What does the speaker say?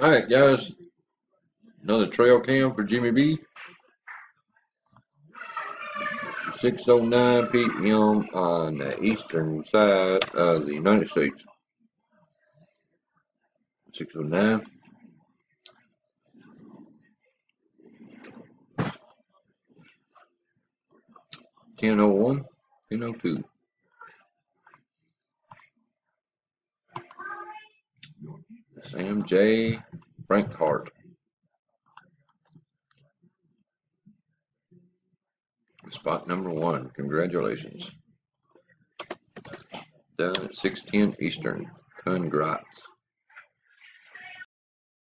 All right, guys. Another trail cam for Jimmy B. 6:09 p.m. on the eastern side of the United States. 6:09. Ten oh one, ten oh two. Sam J. Frank Hart. Spot number one. Congratulations. Done at 610 Eastern. Congrats.